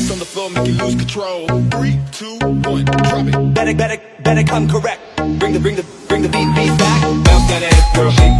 bass on the floor, make you lose control. Three, two, one, drop it. Better, better, better come correct. Bring the, bring the, bring the beat, beat back. Bounce that ass, girl, shake that.